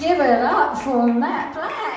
give it up for Matt Black.